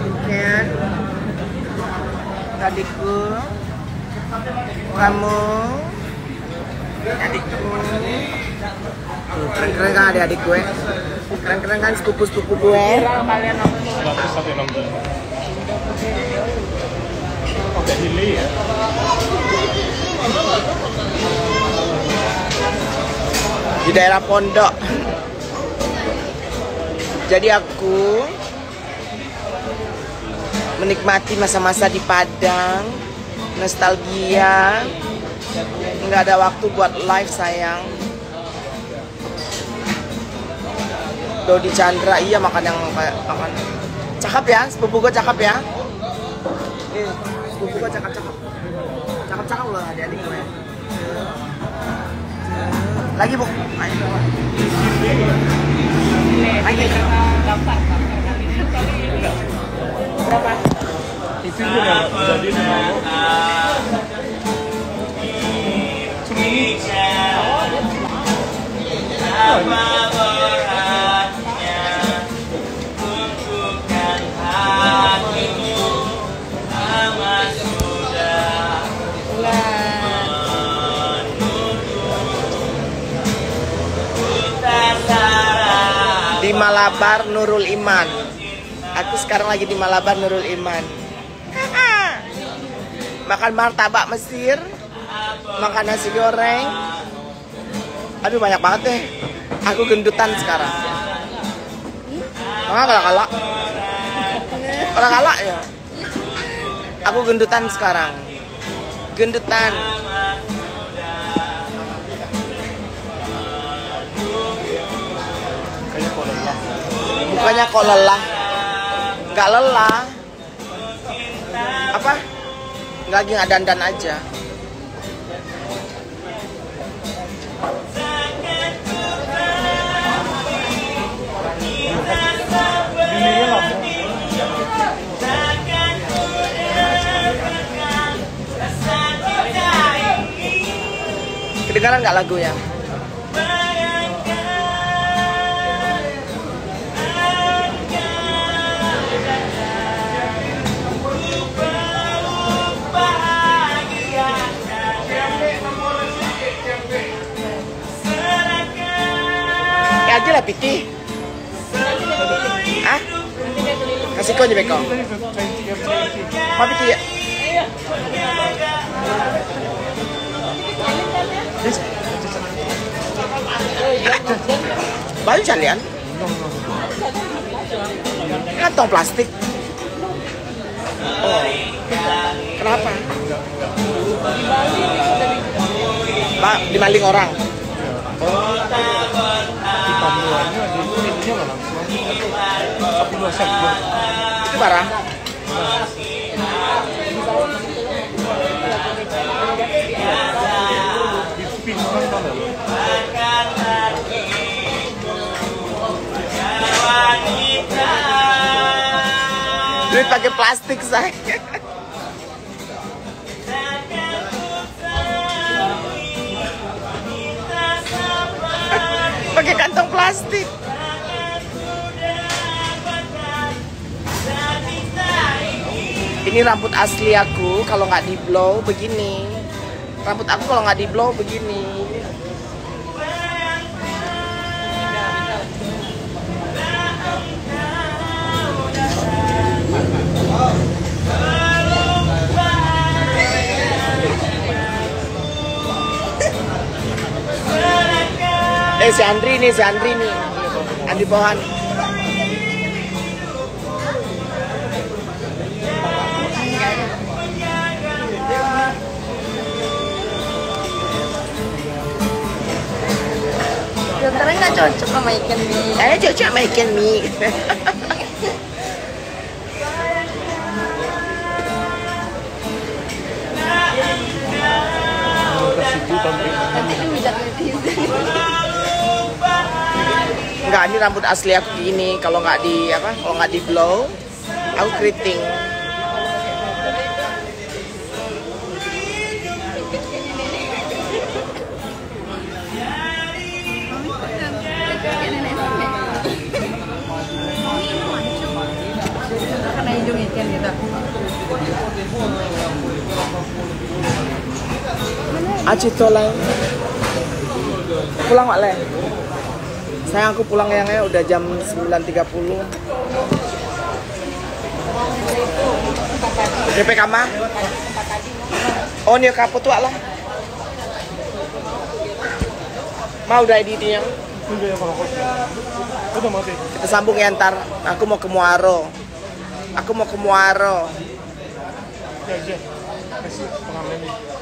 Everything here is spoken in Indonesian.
Ken adikku kamu adikku keren-keren kan adik-adik gue keren-keren kan sepupu-sepupu gue 100 sampai 6 bulan. Udah delay di daerah Pondok. Jadi aku menikmati masa-masa di Padang, nostalgia. Nggak ada waktu buat live sayang. Dodi Chandra, iya makan yang makan. Cakep ya, sepupu gue cakep ya. Eh, sepupu gue cakep-cakep. Cakep-cakep loh adik-adik gue. Lagi bu. Ayo. Lagi. Berapa? Di Malabar Nurul Iman. Aku sekarang lagi di Malabar Nurul Iman. Makan martabak Mesir, makan nasi goreng. Aduh banyak banget deh. Aku gendutan sekarang. Mana galak galak? Orang galak ya. Aku gendutan sekarang. Gendutan. Bukannya kok lelah? Nggak lelah. Apa? Nggak lagi dandan aja. Kedengaran nggak lagu lah Piti. Ah? Kasih kau aja Beko. Apa Piti ya? Bayu kalian? Kantong plastik. Oh. Kenapa? Pak, dimaling orang. Panduannya segmen. Itu kalau Duit pakai plastik saya. pakai kantong plastik. Ini rambut asli aku kalau nggak di blow begini. Rambut aku kalau nggak di blow begini. Eh si Andri nih, si Andri nih. Andri Pohan. Cocok sama ikan mie. Saya cocok sama ikan mie. Enggak, ini rambut asli aku gini. Kalau nggak di apa? Kalau nggak di blow, aku keriting. Aci tolong. Pulang Mak Le. Sayang aku pulang yang udah jam 9.30. DP kamar? Oh, ini kaput tuh lah. Mau udah editnya. Ya. Kita sambung ya ntar. Aku mau ke Muaro. Aku mau ke Muaro. Ya, ya. Kasih pengamen.